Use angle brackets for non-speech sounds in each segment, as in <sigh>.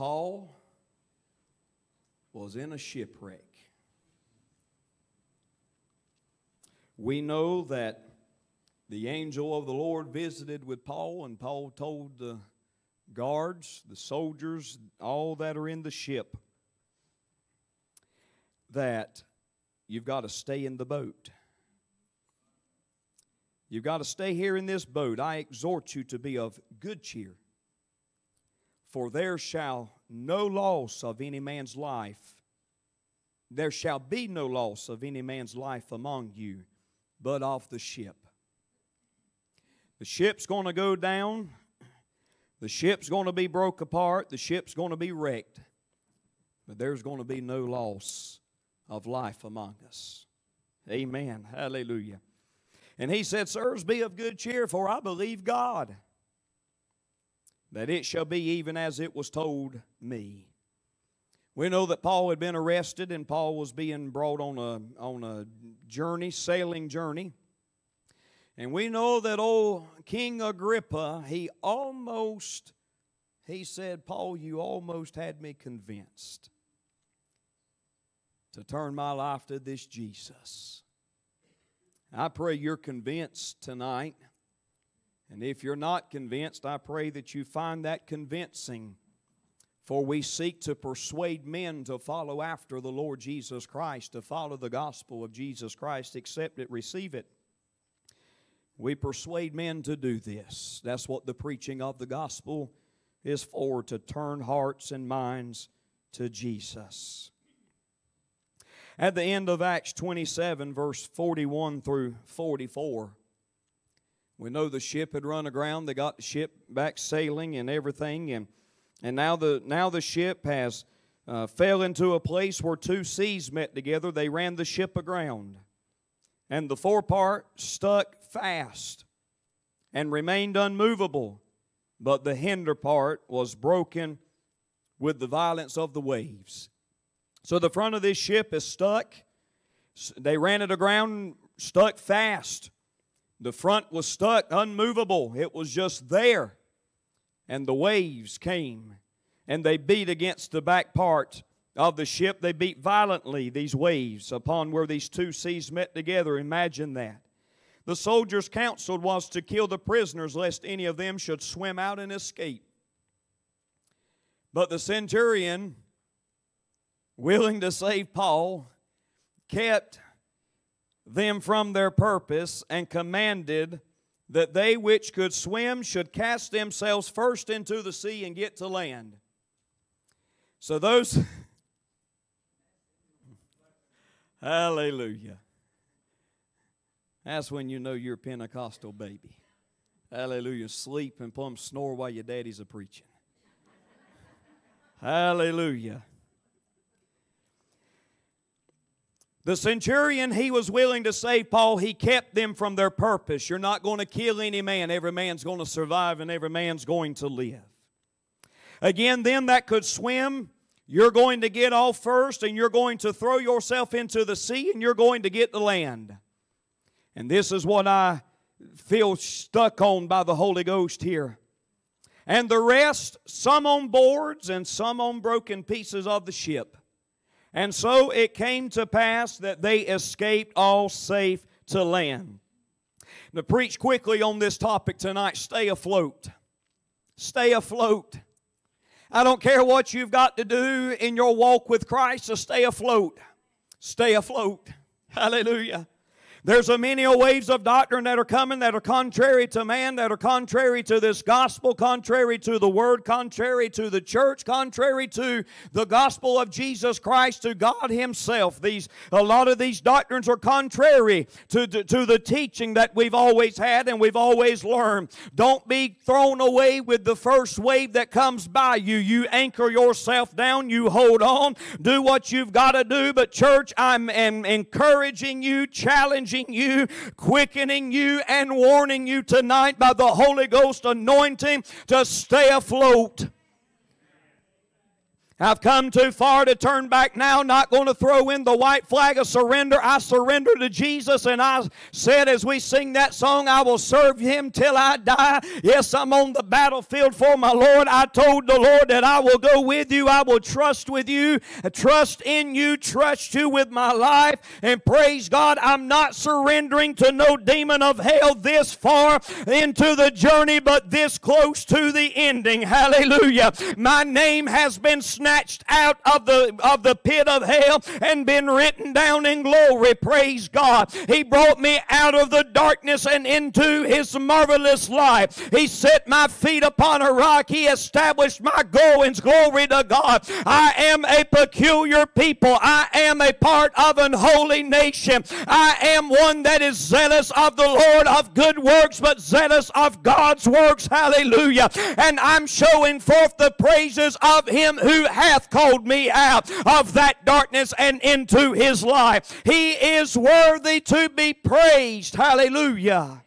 Paul was in a shipwreck. We know that the angel of the Lord visited with Paul, and Paul told the guards, the soldiers, all that are in the ship, that you've got to stay in the boat. You've got to stay here in this boat. I exhort you to be of good cheer, for there shall no loss of any man's life. There shall be no loss of any man's life among you, but of the ship. The ship's going to go down. The ship's going to be broke apart. The ship's going to be wrecked. But there's going to be no loss of life among us. Amen. Hallelujah. And he said, Sirs, be of good cheer, for I believe God that it shall be even as it was told me. We know that Paul had been arrested and Paul was being brought on a, on a journey, sailing journey. And we know that old King Agrippa, he almost, he said, Paul, you almost had me convinced to turn my life to this Jesus. I pray you're convinced tonight. And if you're not convinced, I pray that you find that convincing. For we seek to persuade men to follow after the Lord Jesus Christ, to follow the gospel of Jesus Christ, accept it, receive it. We persuade men to do this. That's what the preaching of the gospel is for, to turn hearts and minds to Jesus. At the end of Acts 27, verse 41 through 44, we know the ship had run aground. They got the ship back sailing and everything, and and now the now the ship has uh, fell into a place where two seas met together. They ran the ship aground, and the forepart stuck fast and remained unmovable, but the hinder part was broken with the violence of the waves. So the front of this ship is stuck. They ran it aground, stuck fast. The front was stuck, unmovable. It was just there. And the waves came and they beat against the back part of the ship. They beat violently, these waves, upon where these two seas met together. Imagine that. The soldiers' counsel was to kill the prisoners, lest any of them should swim out and escape. But the centurion willing to save Paul, kept them from their purpose and commanded that they which could swim should cast themselves first into the sea and get to land. So those. <laughs> Hallelujah. That's when you know you're a Pentecostal baby. Hallelujah. Sleep and plumb snore while your daddy's a preaching. <laughs> Hallelujah. The centurion, he was willing to save Paul. He kept them from their purpose. You're not going to kill any man. Every man's going to survive and every man's going to live. Again, them that could swim, you're going to get off first and you're going to throw yourself into the sea and you're going to get the land. And this is what I feel stuck on by the Holy Ghost here. And the rest, some on boards and some on broken pieces of the ship. And so it came to pass that they escaped all safe to land. To preach quickly on this topic tonight, stay afloat. Stay afloat. I don't care what you've got to do in your walk with Christ to stay afloat. Stay afloat. Hallelujah. There's a many waves of doctrine that are coming that are contrary to man, that are contrary to this gospel, contrary to the word, contrary to the church, contrary to the gospel of Jesus Christ, to God Himself. These a lot of these doctrines are contrary to, to, to the teaching that we've always had and we've always learned. Don't be thrown away with the first wave that comes by you. You anchor yourself down, you hold on, do what you've got to do. But church, I'm am encouraging you, challenging you, quickening you, and warning you tonight by the Holy Ghost anointing to stay afloat. I've come too far to turn back now. Not going to throw in the white flag of surrender. I surrender to Jesus, and I said as we sing that song, I will serve Him till I die. Yes, I'm on the battlefield for my Lord. I told the Lord that I will go with you. I will trust with you, trust in you, trust you with my life. And praise God, I'm not surrendering to no demon of hell this far into the journey, but this close to the ending. Hallelujah. My name has been snatched snatched out of the, of the pit of hell and been written down in glory. Praise God. He brought me out of the darkness and into his marvelous light. He set my feet upon a rock. He established my goings. Glory to God. I am a peculiar people. I am a part of an holy nation. I am one that is zealous of the Lord of good works, but zealous of God's works. Hallelujah. And I'm showing forth the praises of him who hath called me out of that darkness and into his light. He is worthy to be praised. Hallelujah.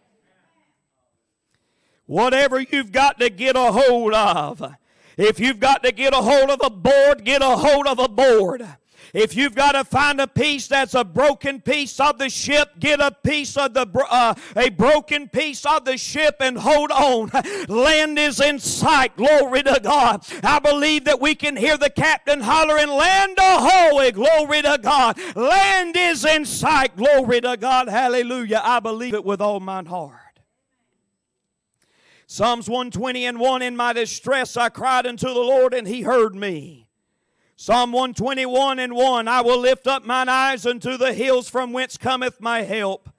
Whatever you've got to get a hold of, if you've got to get a hold of a board, get a hold of a board. If you've got to find a piece that's a broken piece of the ship, get a piece of the uh, a broken piece of the ship and hold on. <laughs> Land is in sight. Glory to God. I believe that we can hear the captain hollering, "Land ahoy!" Glory to God. Land is in sight. Glory to God. Hallelujah. I believe it with all my heart. Psalms 120 and 1 In my distress I cried unto the Lord, and he heard me. Psalm 121 and 1 I will lift up mine eyes unto the hills from whence cometh my help.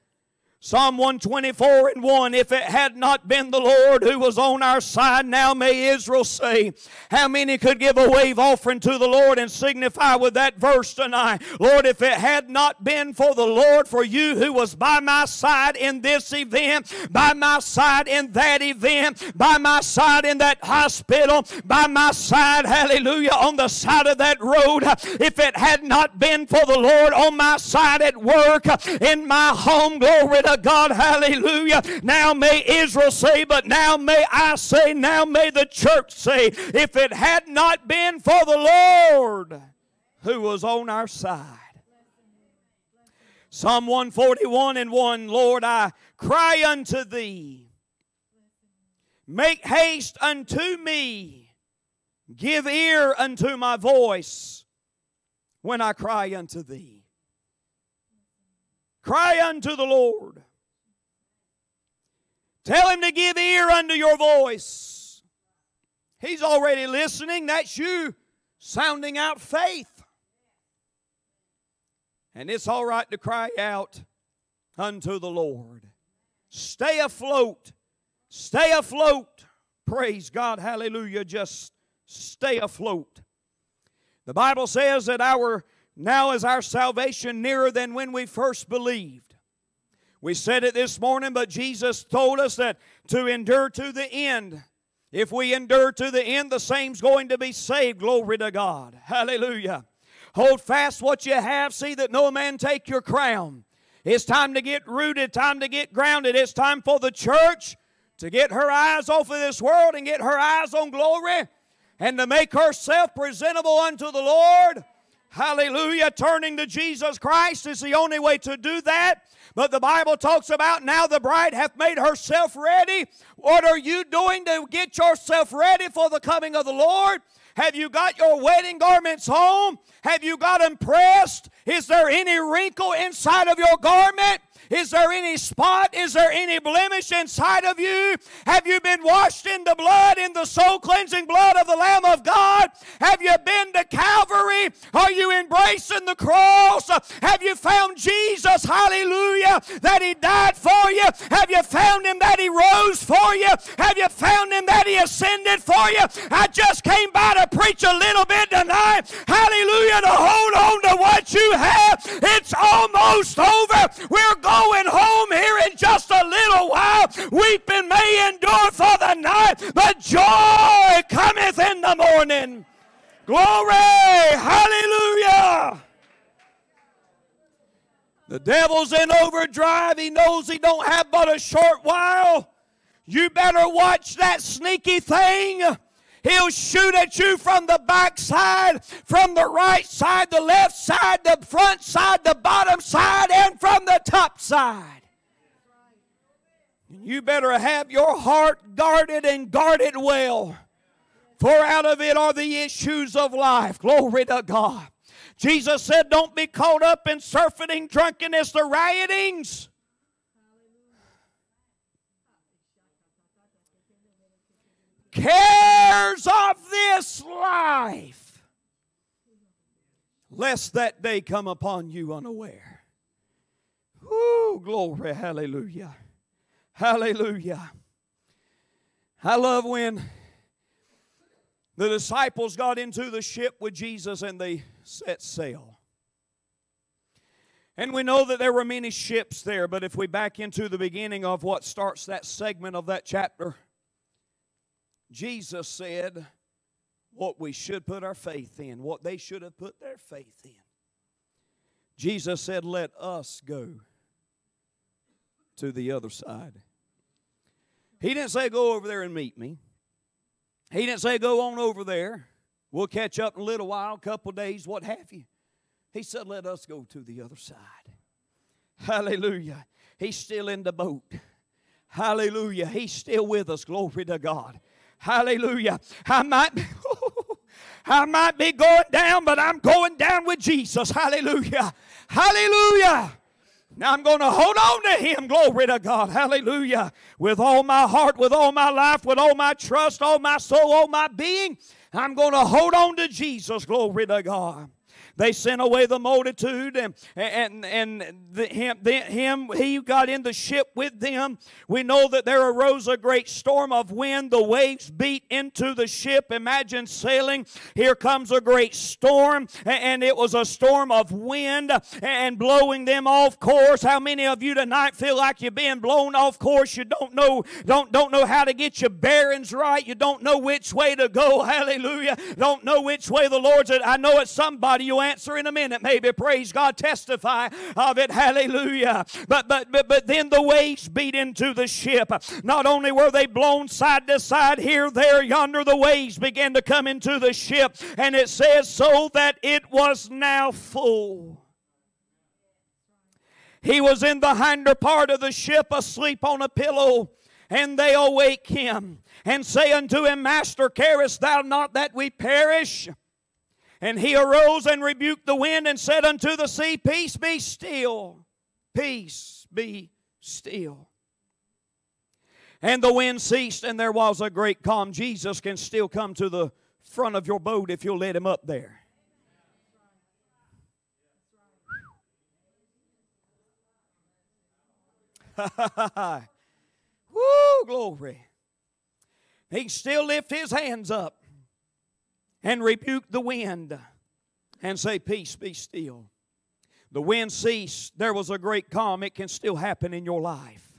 Psalm 124 and 1 If it had not been the Lord who was on our side, now may Israel say, How many could give a wave offering to the Lord and signify with that verse tonight? Lord, if it had not been for the Lord, for you who was by my side in this event, by my side in that event, by my side in that hospital, by my side, hallelujah, on the side of that road, if it had not been for the Lord on my side at work, in my home, glory to God. Hallelujah. Now may Israel say, but now may I say, now may the church say, if it had not been for the Lord who was on our side. Psalm 141 and 1 Lord, I cry unto thee. Make haste unto me. Give ear unto my voice when I cry unto thee. Cry unto the Lord. Tell him to give ear unto your voice. He's already listening. That's you sounding out faith. And it's all right to cry out unto the Lord. Stay afloat. Stay afloat. Praise God. Hallelujah. Just stay afloat. The Bible says that our now is our salvation nearer than when we first believed. We said it this morning, but Jesus told us that to endure to the end. If we endure to the end, the same's going to be saved. Glory to God. Hallelujah. Hold fast what you have. See that no man take your crown. It's time to get rooted, time to get grounded. It's time for the church to get her eyes off of this world and get her eyes on glory and to make herself presentable unto the Lord Hallelujah. Turning to Jesus Christ is the only way to do that. But the Bible talks about now the bride hath made herself ready. What are you doing to get yourself ready for the coming of the Lord? Have you got your wedding garments home? Have you got them pressed? Is there any wrinkle inside of your garment? Is there any spot? Is there any blemish inside of you? Have you been washed in the blood, in the soul cleansing blood of the Lamb of God? Have you been to Calvary? Are you embracing the cross? Have you found Jesus? Hallelujah. That He died for you. Have you found Him that He rose for you? Have you found Him that He ascended for you? I just came by to preach a little bit tonight. Hallelujah. To hold on to what you have. It's almost over. We're going going home here in just a little while. Weeping may endure for the night, but joy cometh in the morning. Glory! Hallelujah! The devil's in overdrive. He knows he don't have but a short while. You better watch that sneaky thing. He'll shoot at you from the back side, from the right side, the left side, the front side, the bottom side, and from the top side. You better have your heart guarded and guard it well. For out of it are the issues of life. Glory to God. Jesus said, Don't be caught up in surfeiting, drunkenness, the riotings. Cares of this life, lest that day come upon you unaware. Whoo, glory, hallelujah. Hallelujah. I love when the disciples got into the ship with Jesus and they set sail. And we know that there were many ships there, but if we back into the beginning of what starts that segment of that chapter, Jesus said what we should put our faith in, what they should have put their faith in. Jesus said, Let us go to the other side. He didn't say, Go over there and meet me. He didn't say, Go on over there. We'll catch up in a little while, a couple days, what have you. He said, Let us go to the other side. Hallelujah. He's still in the boat. Hallelujah. He's still with us. Glory to God. Hallelujah. I might be, <laughs> I might be going down, but I'm going down with Jesus. Hallelujah. Hallelujah. Now I'm going to hold on to Him. Glory to God. Hallelujah. With all my heart, with all my life, with all my trust, all my soul, all my being. I'm going to hold on to Jesus. Glory to God. They sent away the multitude, and, and, and the, him, the, him, he got in the ship with them. We know that there arose a great storm of wind. The waves beat into the ship. Imagine sailing. Here comes a great storm, and it was a storm of wind and blowing them off course. How many of you tonight feel like you're being blown off course? You don't know, don't, don't know how to get your bearings right. You don't know which way to go. <laughs> Hallelujah. Don't know which way the Lord's. I know it's somebody you answer in a minute, maybe. Praise God, testify of it. Hallelujah. But but but but then the waves beat into the ship. Not only were they blown side to side, here, there, yonder, the waves began to come into the ship. And it says, so that it was now full. He was in the hinder part of the ship, asleep on a pillow, and they awake him and say unto him, Master, carest thou not that we perish? And he arose and rebuked the wind and said unto the sea, Peace be still. Peace be still. And the wind ceased, and there was a great calm. Jesus can still come to the front of your boat if you'll let him up there. <laughs> Woo, glory. He can still lift his hands up and rebuke the wind and say, Peace, be still. The wind ceased. There was a great calm. It can still happen in your life.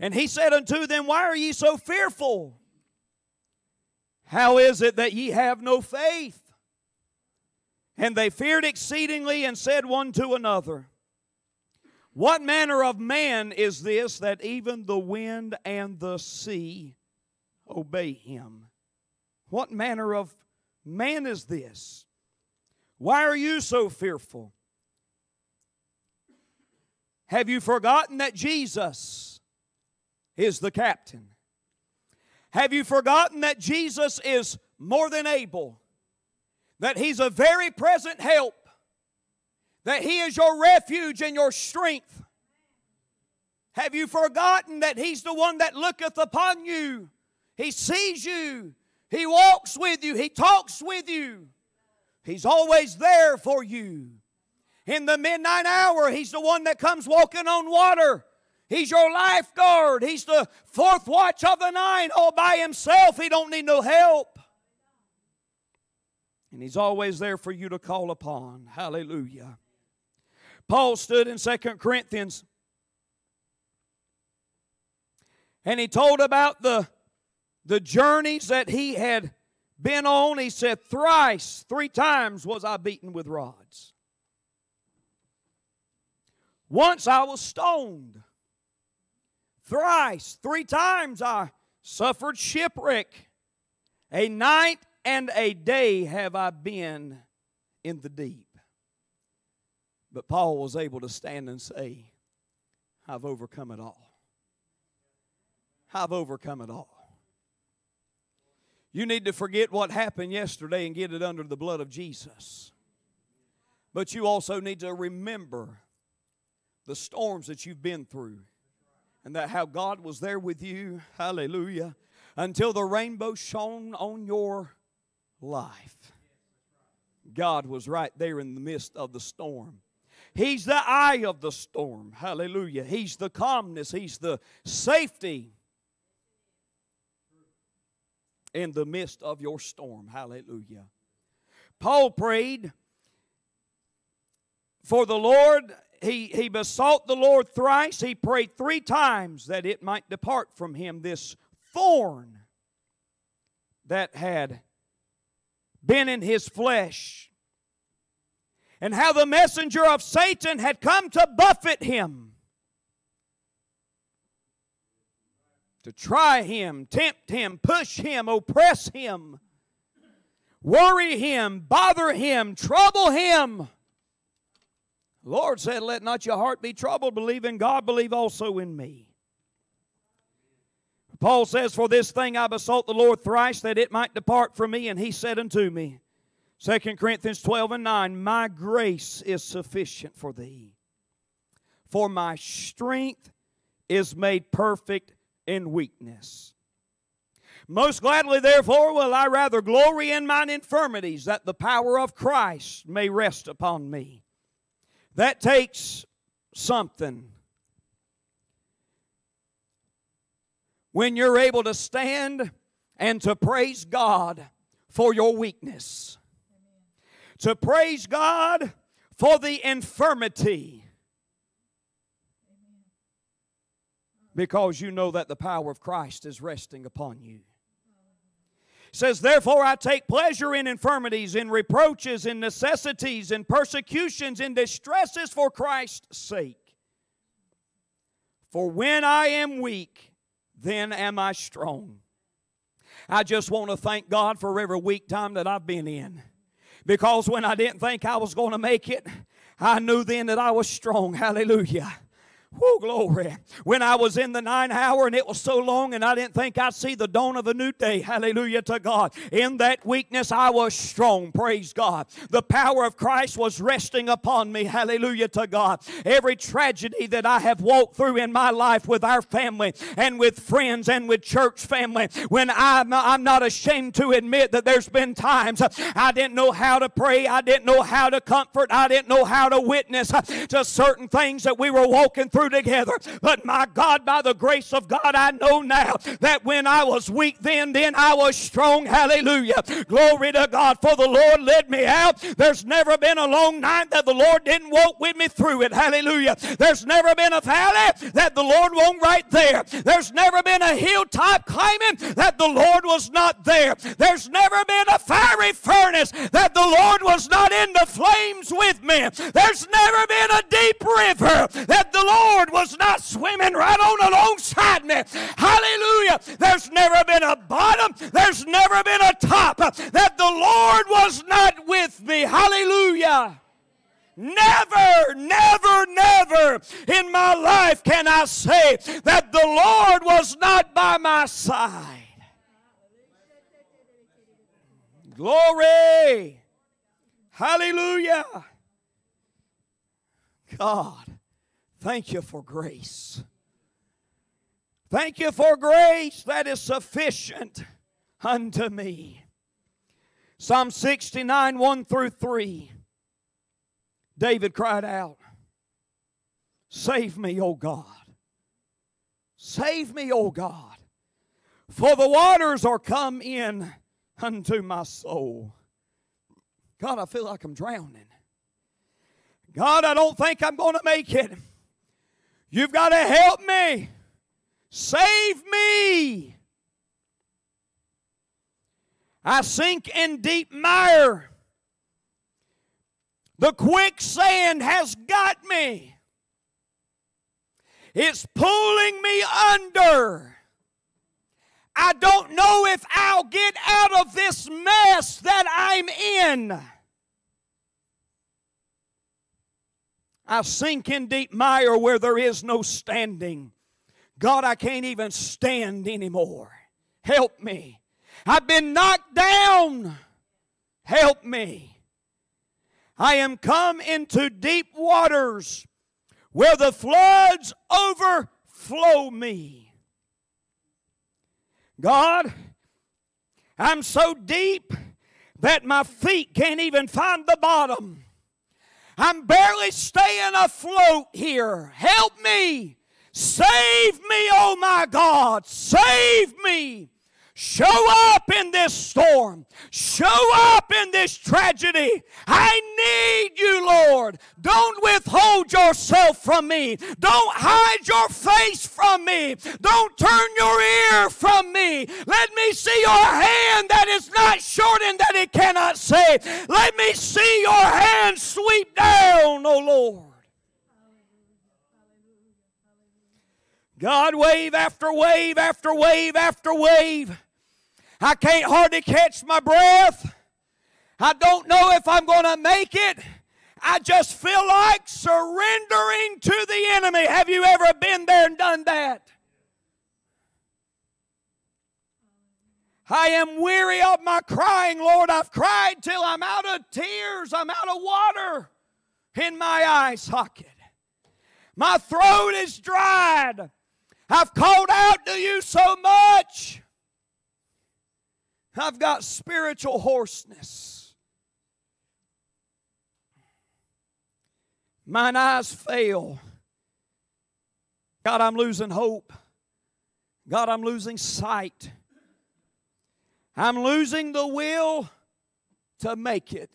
And he said unto them, Why are ye so fearful? How is it that ye have no faith? And they feared exceedingly and said one to another, What manner of man is this that even the wind and the sea obey him? What manner of man is this? Why are you so fearful? Have you forgotten that Jesus is the captain? Have you forgotten that Jesus is more than able? That He's a very present help? That He is your refuge and your strength? Have you forgotten that He's the one that looketh upon you? He sees you. He walks with you, He talks with you. He's always there for you. In the midnight hour, He's the one that comes walking on water. He's your lifeguard. He's the fourth watch of the night all by himself. He don't need no help. And he's always there for you to call upon. Hallelujah. Paul stood in Second Corinthians and he told about the the journeys that he had been on, he said, Thrice, three times was I beaten with rods. Once I was stoned. Thrice, three times I suffered shipwreck. A night and a day have I been in the deep. But Paul was able to stand and say, I've overcome it all. I've overcome it all. You need to forget what happened yesterday and get it under the blood of Jesus. But you also need to remember the storms that you've been through and that how God was there with you. Hallelujah. Until the rainbow shone on your life. God was right there in the midst of the storm. He's the eye of the storm. Hallelujah. He's the calmness. He's the safety in the midst of your storm. Hallelujah. Paul prayed for the Lord. He, he besought the Lord thrice. He prayed three times that it might depart from him this thorn that had been in his flesh. And how the messenger of Satan had come to buffet him. To try him, tempt him, push him, oppress him, worry him, bother him, trouble him. Lord said, Let not your heart be troubled. Believe in God, believe also in me. Paul says, For this thing I besought the Lord thrice that it might depart from me, and he said unto me, 2 Corinthians 12 and 9, My grace is sufficient for thee, for my strength is made perfect in weakness. Most gladly, therefore, will I rather glory in mine infirmities, that the power of Christ may rest upon me. That takes something. When you're able to stand and to praise God for your weakness, to praise God for the infirmity because you know that the power of Christ is resting upon you. says, Therefore I take pleasure in infirmities, in reproaches, in necessities, in persecutions, in distresses for Christ's sake. For when I am weak, then am I strong. I just want to thank God for every weak time that I've been in. Because when I didn't think I was going to make it, I knew then that I was strong. Hallelujah. Oh, glory. When I was in the nine hour and it was so long and I didn't think I'd see the dawn of a new day. Hallelujah to God. In that weakness, I was strong. Praise God. The power of Christ was resting upon me. Hallelujah to God. Every tragedy that I have walked through in my life with our family and with friends and with church family, when I'm, I'm not ashamed to admit that there's been times I didn't know how to pray, I didn't know how to comfort, I didn't know how to witness to certain things that we were walking through together. But my God, by the grace of God, I know now that when I was weak then, then I was strong. Hallelujah. Glory to God. For the Lord led me out. There's never been a long night that the Lord didn't walk with me through it. Hallelujah. There's never been a valley that the Lord won't right there. There's never been a hilltop climbing that the Lord was not there. There's never been a fiery furnace that the Lord was not in the flames with me. There's never been a deep river that the Lord Lord was not swimming right on alongside me. Hallelujah. There's never been a bottom, there's never been a top that the Lord was not with me. Hallelujah. Never, never, never in my life can I say that the Lord was not by my side. Glory. Hallelujah. God Thank you for grace. Thank you for grace that is sufficient unto me. Psalm 69, 1 through 3. David cried out, Save me, O God. Save me, O God. For the waters are come in unto my soul. God, I feel like I'm drowning. God, I don't think I'm going to make it. You've got to help me. Save me. I sink in deep mire. The quicksand has got me. It's pulling me under. I don't know if I'll get out of this mess that I'm in. I sink in deep mire where there is no standing. God, I can't even stand anymore. Help me. I've been knocked down. Help me. I am come into deep waters where the floods overflow me. God, I'm so deep that my feet can't even find the bottom. I'm barely staying afloat here. Help me. Save me, oh my God. Save me. Show up in this storm. Show up in this tragedy. I need you, Lord. Don't withhold yourself from me. Don't hide your face from me. Don't turn your ear from me. Let me see your hand that is not shortened that it cannot save. Let me see your hand sweep down, O Lord. God, wave after wave after wave after wave. I can't hardly catch my breath. I don't know if I'm going to make it. I just feel like surrendering to the enemy. Have you ever been there and done that? I am weary of my crying, Lord. I've cried till I'm out of tears, I'm out of water in my eye socket. My throat is dried. I've called out to you so much. I've got spiritual hoarseness. Mine eyes fail. God, I'm losing hope. God, I'm losing sight. I'm losing the will to make it.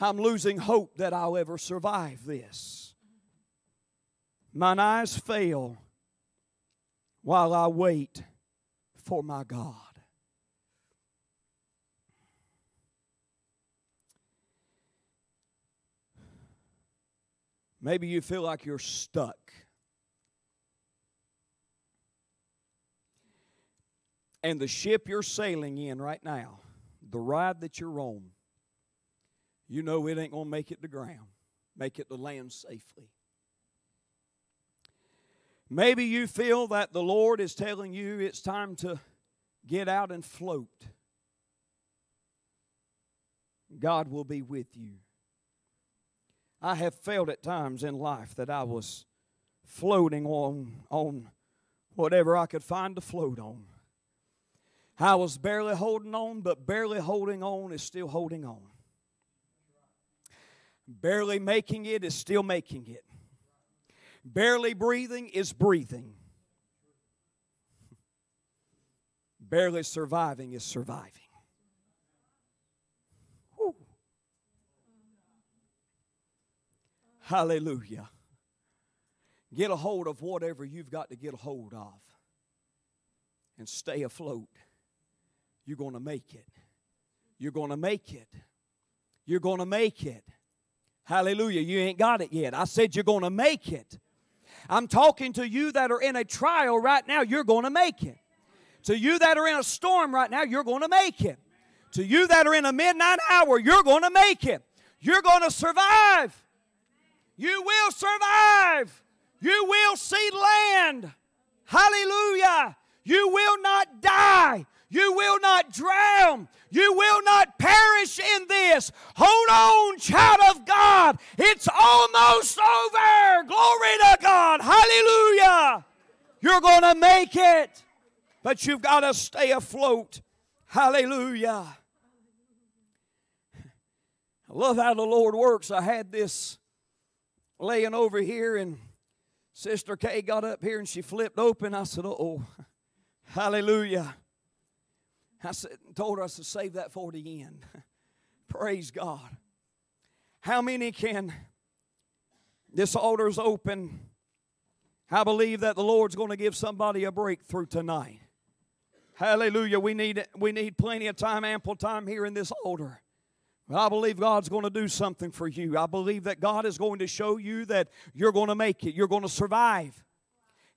I'm losing hope that I'll ever survive this. Mine eyes fail while I wait for my God. Maybe you feel like you're stuck. And the ship you're sailing in right now, the ride that you're on, you know it ain't going to make it to ground, make it to land safely. Maybe you feel that the Lord is telling you it's time to get out and float. God will be with you. I have felt at times in life that I was floating on, on whatever I could find to float on. I was barely holding on, but barely holding on is still holding on. Barely making it is still making it. Barely breathing is breathing. Barely surviving is surviving. Hallelujah. Get a hold of whatever you've got to get a hold of and stay afloat. You're going to make it. You're going to make it. You're going to make it. Hallelujah. You ain't got it yet. I said you're going to make it. I'm talking to you that are in a trial right now, you're going to make it. To you that are in a storm right now, you're going to make it. To you that are in a midnight hour, you're going to make it. You're going to survive. You will survive. You will see land. Hallelujah. You will not die. You will not drown. You will not perish in this. Hold on, child of God. It's almost over. Glory to God. Hallelujah. You're going to make it, but you've got to stay afloat. Hallelujah. I love how the Lord works. I had this laying over here, and Sister Kay got up here and she flipped open. I said, Oh, <laughs> hallelujah. I said, told her, I said, save that for the end. <laughs> Praise God. How many can, this altar's open. I believe that the Lord's going to give somebody a breakthrough tonight. Hallelujah. We need, we need plenty of time, ample time here in this altar. I believe God's going to do something for you. I believe that God is going to show you that you're going to make it, you're going to survive.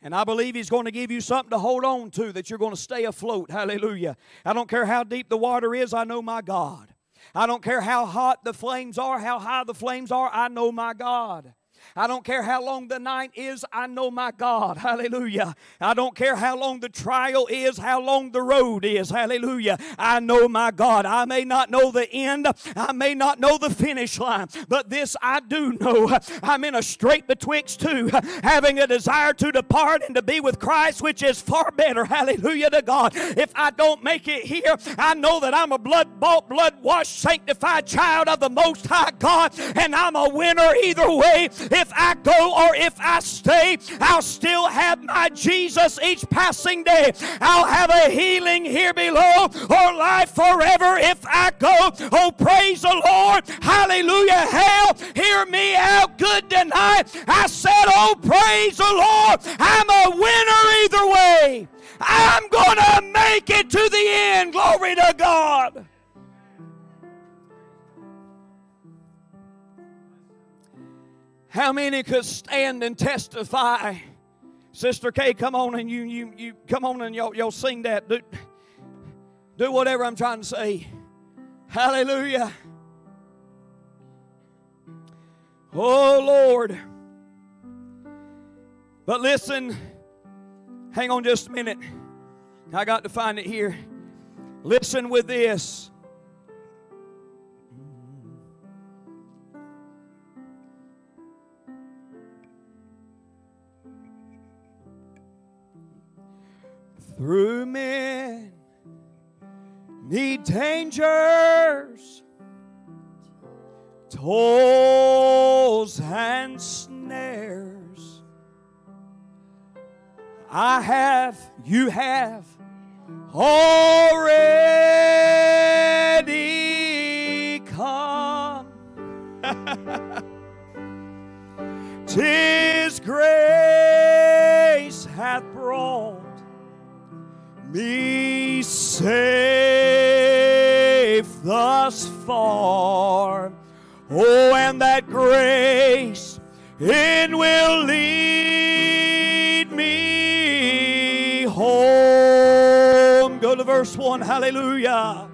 And I believe He's going to give you something to hold on to that you're going to stay afloat. Hallelujah. I don't care how deep the water is, I know my God. I don't care how hot the flames are, how high the flames are, I know my God. I don't care how long the night is, I know my God. <laughs> Hallelujah. I don't care how long the trial is, how long the road is. Hallelujah. I know my God. I may not know the end, I may not know the finish line, but this I do know. <laughs> I'm in a strait betwixt two, <laughs> having a desire to depart and to be with Christ, which is far better. Hallelujah to God. If I don't make it here, I know that I'm a blood bought, blood washed, sanctified child of the Most High God, and I'm a winner either way. If I go or if I stay, I'll still have my Jesus each passing day. I'll have a healing here below or life forever if I go. Oh, praise the Lord. Hallelujah. Hell, hear me out good tonight. I said, Oh, praise the Lord. I'm a winner either way. I'm going to make it to the end. Glory to God. How many could stand and testify? Sister Kay, come on and you you you come on and y'all, y'all sing that. Do, do whatever I'm trying to say. Hallelujah. Oh Lord. But listen, hang on just a minute. I got to find it here. Listen with this. Through need dangers, toils, and snares. I have, you have already come. <laughs> Tis grace me safe thus far. Oh, and that grace it will lead me home. Go to verse 1. Hallelujah.